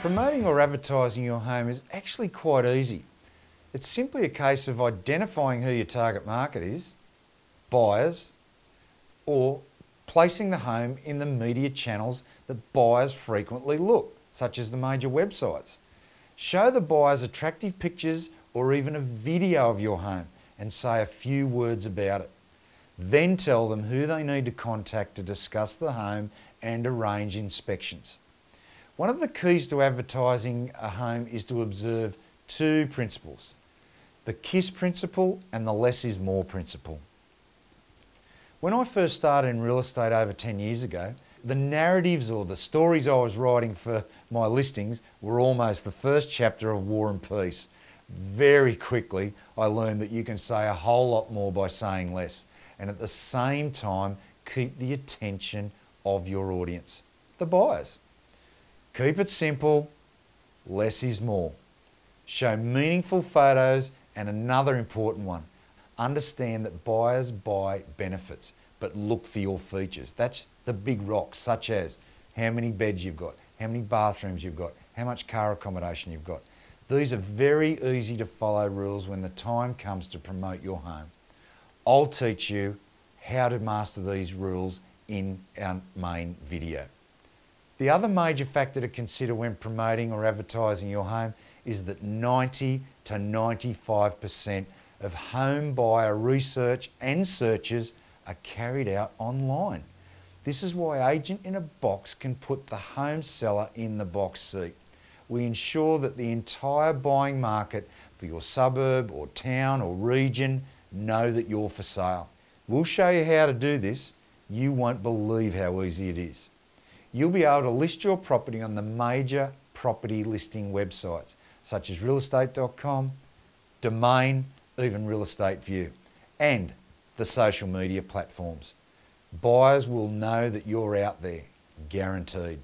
Promoting or advertising your home is actually quite easy. It's simply a case of identifying who your target market is, buyers, or placing the home in the media channels that buyers frequently look, such as the major websites. Show the buyers attractive pictures or even a video of your home and say a few words about it. Then tell them who they need to contact to discuss the home and arrange inspections. One of the keys to advertising a home is to observe two principles the KISS principle and the less is more principle. When I first started in real estate over 10 years ago, the narratives or the stories I was writing for my listings were almost the first chapter of War and Peace. Very quickly, I learned that you can say a whole lot more by saying less, and at the same time, keep the attention of your audience, the buyers. Keep it simple, less is more. Show meaningful photos, and another important one understand that buyers buy benefits, but look for your features. That's the big rocks, such as how many beds you've got, how many bathrooms you've got, how much car accommodation you've got. These are very easy to follow rules when the time comes to promote your home. I'll teach you how to master these rules in our main video. The other major factor to consider when promoting or advertising your home is that 90 to 95% of home buyer research and searches are carried out online. This is why Agent in a Box can put the home seller in the box seat. We ensure that the entire buying market for your suburb or town or region know that you're for sale. We'll show you how to do this. You won't believe how easy it is. You'll be able to list your property on the major property listing websites such as realestate.com, Domain, even Real Estate View, and the social media platforms. Buyers will know that you're out there, guaranteed.